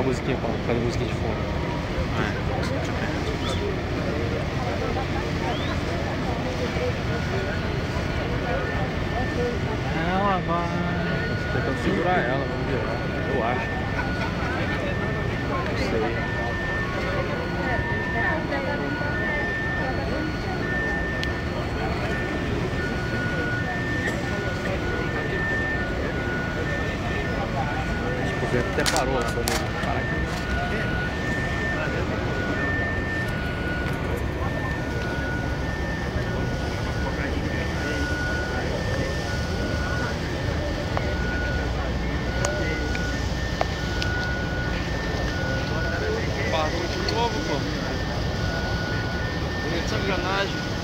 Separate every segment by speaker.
Speaker 1: colocar a musiquinha fazer musiquinha de fundo. Ela vai. Tô tentando segurar ela, vamos virar. Eu acho. Não sei. Até parou ele parar aqui. Parou de novo, pô. Sacanagem. Tá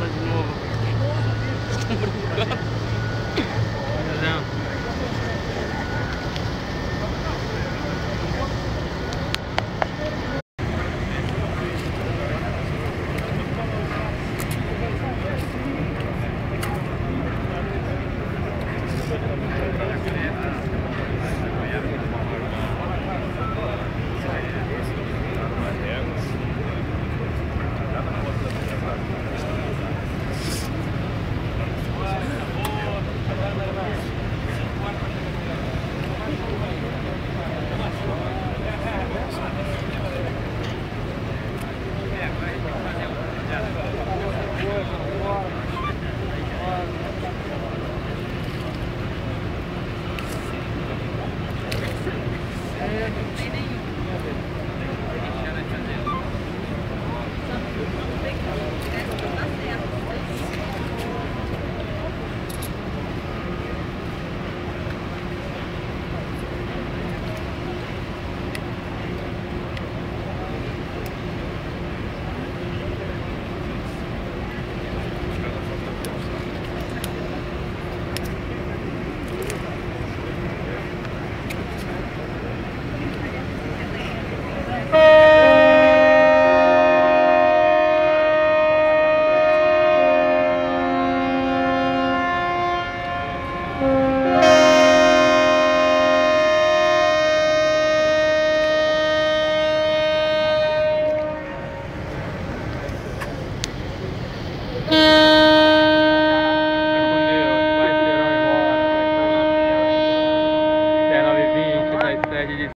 Speaker 1: ela de novo.